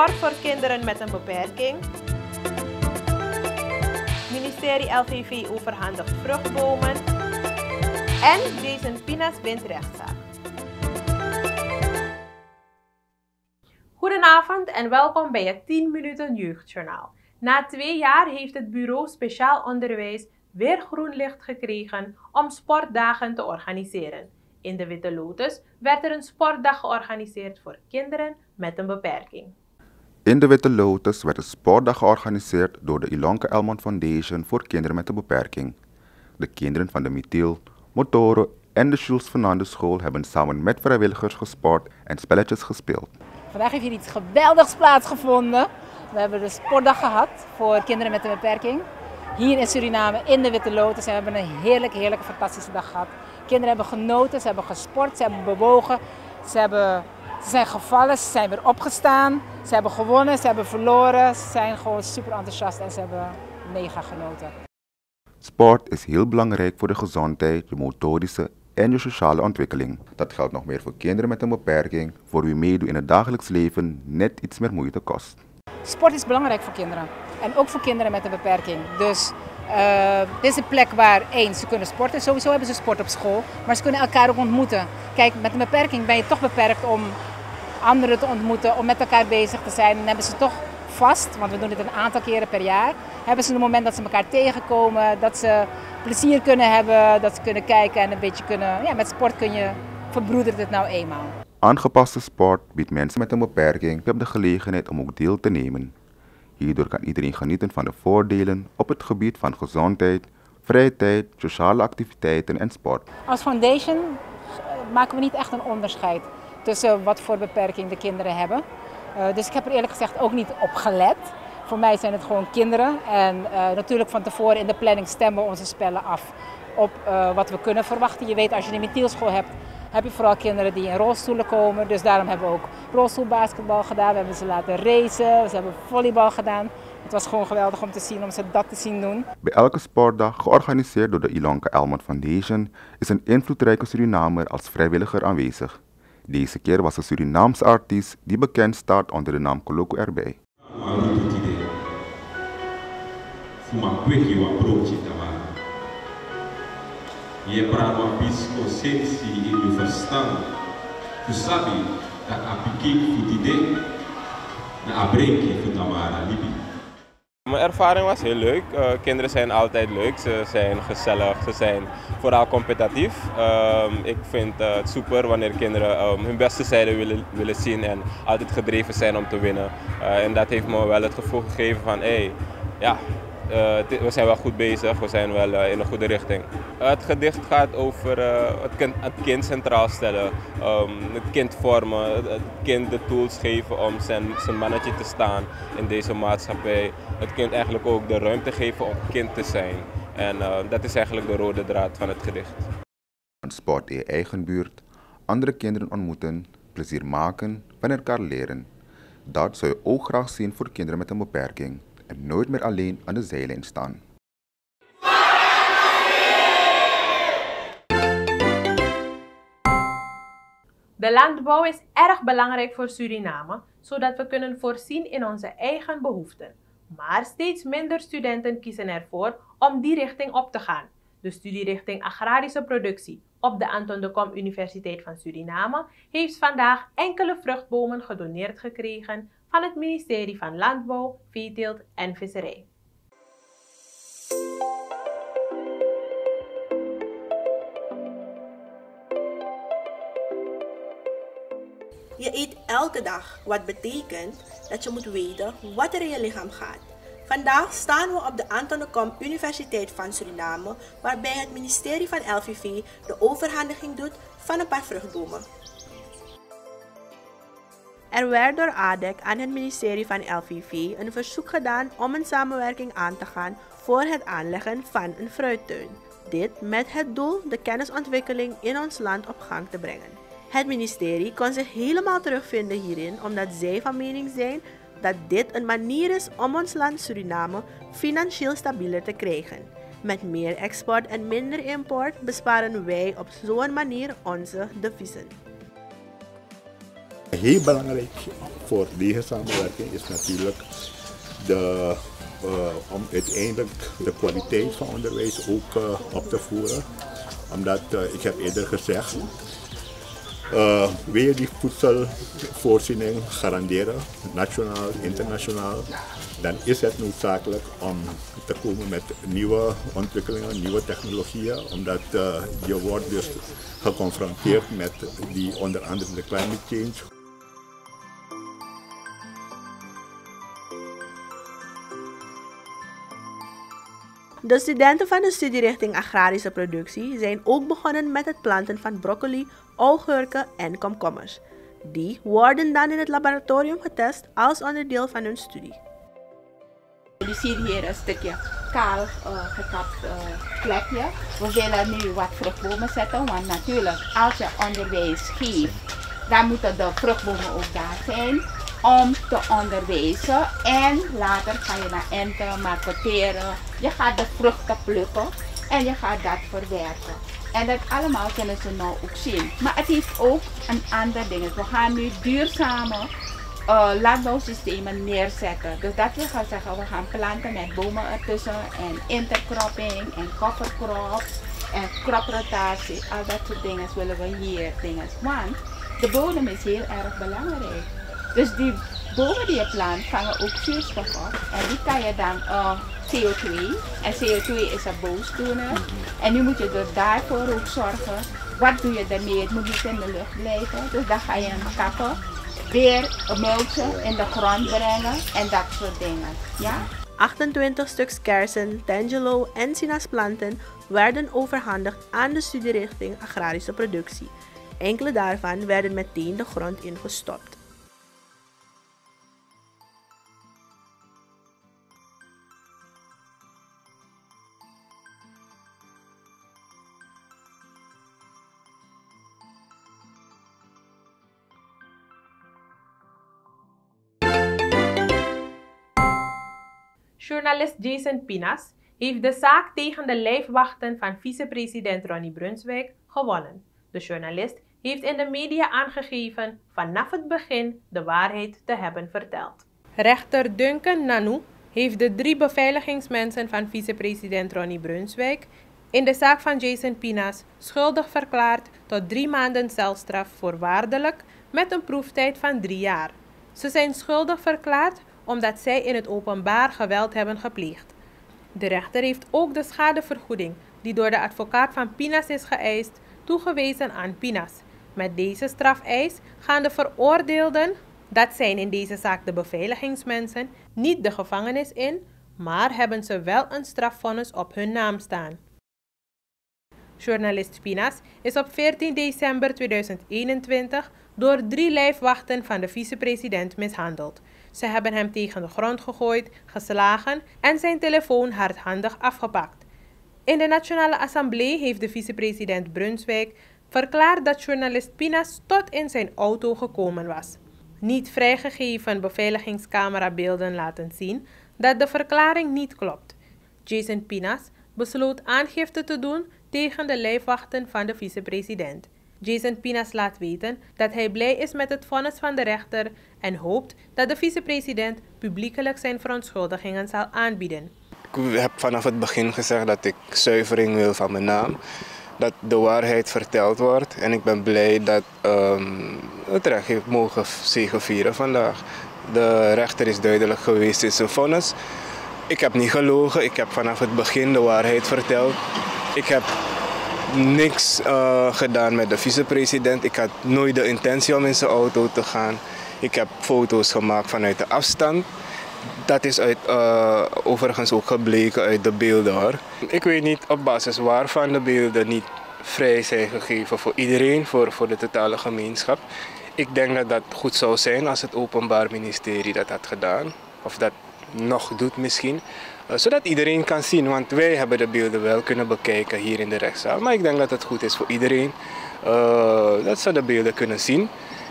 sport voor kinderen met een beperking. Ministerie LVV overhandigt vruchtbomen. En Jason Pinas wint rechtszaak. Goedenavond en welkom bij het 10 minuten jeugdjournaal. Na twee jaar heeft het Bureau Speciaal Onderwijs weer groen licht gekregen om sportdagen te organiseren. In de Witte Lotus werd er een sportdag georganiseerd voor kinderen met een beperking. In de Witte Lotus werd een sportdag georganiseerd door de Ilonke Elmond Foundation voor kinderen met een beperking. De kinderen van de Mithiel, Motoro en de Jules Fernandes School hebben samen met vrijwilligers gesport en spelletjes gespeeld. Vandaag heeft hier iets geweldigs plaatsgevonden. We hebben de sportdag gehad voor kinderen met een beperking. Hier in Suriname, in de Witte Lotus. En we hebben een heerlijke, heerlijke, fantastische dag gehad. Kinderen hebben genoten, ze hebben gesport, ze hebben bewogen. Ze, hebben, ze zijn gevallen, ze zijn weer opgestaan. Ze hebben gewonnen, ze hebben verloren. Ze zijn gewoon super enthousiast en ze hebben mega genoten. Sport is heel belangrijk voor de gezondheid, je motorische en je sociale ontwikkeling. Dat geldt nog meer voor kinderen met een beperking, voor wie meedoen in het dagelijks leven net iets meer moeite kost. Sport is belangrijk voor kinderen en ook voor kinderen met een beperking. Dus uh, dit is een plek waar één, ze kunnen sporten. Sowieso hebben ze sport op school, maar ze kunnen elkaar ook ontmoeten. Kijk, met een beperking ben je toch beperkt om anderen te ontmoeten, om met elkaar bezig te zijn. En hebben ze toch vast, want we doen dit een aantal keren per jaar, hebben ze een moment dat ze elkaar tegenkomen, dat ze plezier kunnen hebben, dat ze kunnen kijken en een beetje kunnen, ja, met sport kun je, verbroedert het nou eenmaal. Aangepaste sport biedt mensen met een beperking de gelegenheid om ook deel te nemen. Hierdoor kan iedereen genieten van de voordelen op het gebied van gezondheid, vrije tijd, sociale activiteiten en sport. Als foundation maken we niet echt een onderscheid tussen wat voor beperking de kinderen hebben. Uh, dus ik heb er eerlijk gezegd ook niet op gelet. Voor mij zijn het gewoon kinderen. En uh, natuurlijk van tevoren in de planning stemmen onze spellen af op uh, wat we kunnen verwachten. Je weet als je een metielschool hebt, heb je vooral kinderen die in rolstoelen komen. Dus daarom hebben we ook rolstoelbasketbal gedaan. We hebben ze laten racen, we hebben volleybal gedaan. Het was gewoon geweldig om te zien, om ze dat te zien doen. Bij elke sportdag, georganiseerd door de Ilonka Elmond Foundation, is een invloedrijke Surinamer als vrijwilliger aanwezig. Deze keer was een Surinaamse artiest die bekend staat onder de naam Koloko erbij. Je praat uma consciência e me verstand. Tu sabe dat a piquet voor idee, na a brenke voor tamara libi. Mijn ervaring was heel leuk. Uh, kinderen zijn altijd leuk, ze zijn gezellig, ze zijn vooral competitief. Uh, ik vind het super wanneer kinderen um, hun beste zijde willen, willen zien en altijd gedreven zijn om te winnen. Eh, en dat heeft me wel het gevoel gegeven van, hey, ja, we zijn wel goed bezig, we zijn wel uh, in een goede richting. Het gedicht gaat over het kind, het, kind, centraal stellen, um, het kind vormen, het kind de tools geven om zijn, zijn mannetje te staan in deze maatschappij. Het kind eigenlijk ook de ruimte geven om kind te zijn. En dat is eigenlijk de rode draad van het gedicht. Sport in je eigen buurt, andere kinderen ontmoeten, plezier maken, van elkaar leren. Dat zou je ook graag zien voor kinderen met een beperking en nooit meer alleen aan de zijlijn staan. De landbouw is erg belangrijk voor Suriname, zodat we kunnen voorzien in onze eigen behoeften. Maar steeds minder studenten kiezen ervoor om die richting op te gaan. De studierichting Agrarische Productie op de Anton de Kom Universiteit van Suriname heeft vandaag enkele vruchtbomen gedoneerd gekregen van het ministerie van Landbouw, Veeteelt en Visserij. Je eet elke dag, wat betekent dat je moet weten wat er in je lichaam gaat. Vandaag staan we op de Anton de Universiteit van Suriname, waarbij het ministerie van LVV de overhandiging doet van een paar vruchtbomen. Er werd door ADEC aan het ministerie van LVV een verzoek gedaan om een samenwerking aan te gaan voor het aanleggen van een fruittuin. Dit met het doel de kennisontwikkeling in ons land op gang te brengen. Het ministerie kon zich helemaal terugvinden hierin omdat zij van mening zijn dat dit een manier is om ons land Suriname financieel stabieler te krijgen. Met meer export en minder import besparen wij op zo'n manier onze deviezen. Heel belangrijk voor deze samenwerking is natuurlijk de, uh, om uiteindelijk de kwaliteit van onderwijs ook uh, op te voeren. Omdat, uh, ik heb eerder gezegd, wil je die voedselvoorziening garanderen, nationaal, internationaal, dan is het noodzakelijk om te komen met nieuwe ontwikkelingen, nieuwe technologieën, omdat je wordt dus geconfronteerd met die onder andere de climate change. De studenten van de studierichting Agrarische Productie zijn ook begonnen met het planten van broccoli, augurken en komkommers. Die worden dan in het laboratorium getest als onderdeel van hun studie. Je ziet hier een stukje kaal uh, gekapt uh, plekje. We willen nu wat vruchtbomen zetten, want natuurlijk als je onderwijs geeft, dan moeten de vruchtbomen ook daar zijn om te onderwijzen. En later ga je naar enten, marketeren. Je gaat de vruchten plukken en je gaat dat verwerken. En dat allemaal kunnen ze nou ook zien. Maar het heeft ook een ander ding. We gaan nu duurzame uh, landbouwsystemen neerzetten. Dus dat wil gaan zeggen, we gaan planten met bomen ertussen en intercropping en covercrop en kroprotatie. Al dat soort dingen willen we hier dingen. Want de bodem is heel erg belangrijk. Dus die bomen die je plant vangen ook zuurstof op. En die kan je dan uh, CO2. En CO2 is een boosdoener. En nu moet je er daarvoor ook zorgen. Wat doe je daarmee? Het moet niet in de lucht blijven. Dus dan ga je hem kappen. Weer een mulchen in de grond brengen. En dat soort dingen. Ja? 28 stuks kersen, tangelo en sinasplanten werden overhandigd aan de studierichting Agrarische Productie. Enkele daarvan werden meteen de grond ingestopt. Journalist Jason Pinas heeft de zaak tegen de lijfwachten van vicepresident Ronnie Brunswijk gewonnen. De journalist heeft in de media aangegeven vanaf het begin de waarheid te hebben verteld. Rechter Duncan Nanu heeft de drie beveiligingsmensen van vicepresident Ronnie Brunswijk in de zaak van Jason Pinas schuldig verklaard tot drie maanden celstraf voorwaardelijk met een proeftijd van drie jaar. Ze zijn schuldig verklaard omdat zij in het openbaar geweld hebben gepleegd. De rechter heeft ook de schadevergoeding die door de advocaat van Pinas is geëist toegewezen aan Pinas. Met deze strafeis gaan de veroordeelden, dat zijn in deze zaak de beveiligingsmensen, niet de gevangenis in, maar hebben ze wel een strafvonnis op hun naam staan. Journalist Pinas is op 14 december 2021 door drie lijfwachten van de vicepresident mishandeld. Ze hebben hem tegen de grond gegooid, geslagen en zijn telefoon hardhandig afgepakt. In de Nationale Assemblée heeft de vicepresident Brunswijk verklaard dat journalist Pinas tot in zijn auto gekomen was. Niet vrijgegeven beveiligingscamerabeelden laten zien dat de verklaring niet klopt. Jason Pinas besloot aangifte te doen tegen de lijfwachten van de vicepresident. Jason Pinas laat weten dat hij blij is met het vonnis van de rechter en hoopt dat de vicepresident publiekelijk zijn verontschuldigingen zal aanbieden. Ik heb vanaf het begin gezegd dat ik zuivering wil van mijn naam. Dat de waarheid verteld wordt. En ik ben blij dat um, het recht heeft mogen zegevieren vandaag. De rechter is duidelijk geweest in zijn vonnis. Ik heb niet gelogen. Ik heb vanaf het begin de waarheid verteld. Ik heb niks uh, gedaan met de vicepresident. Ik had nooit de intentie om in zijn auto te gaan. Ik heb foto's gemaakt vanuit de afstand. Dat is uit, uh, overigens ook gebleken uit de beelden hoor. Ik weet niet op basis waarvan de beelden niet vrij zijn gegeven voor iedereen, voor, voor de totale gemeenschap. Ik denk dat dat goed zou zijn als het Openbaar Ministerie dat had gedaan. Of dat nog doet misschien. Uh, zodat iedereen kan zien, want wij hebben de beelden wel kunnen bekijken hier in de rechtszaal. Maar ik denk dat het goed is voor iedereen uh, dat ze de beelden kunnen zien.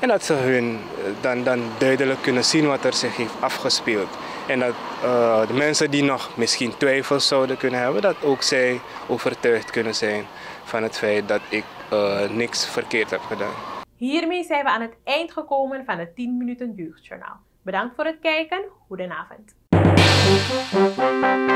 En dat ze hun dan, dan duidelijk kunnen zien wat er zich heeft afgespeeld. En dat de mensen die nog misschien twijfels zouden kunnen hebben, dat ook zij overtuigd kunnen zijn van het feit dat ik niks verkeerd heb gedaan. Hiermee zijn we aan het eind gekomen van het 10 minuten jeugdjournaal. Bedankt voor het kijken. Goedenavond. Thank you.